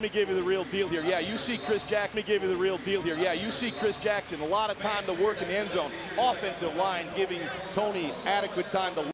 Let me give you the real deal here. Yeah, you see Chris Jackson. Let me give you the real deal here. Yeah, you see Chris Jackson. A lot of time to work in the end zone. Offensive line giving Tony adequate time to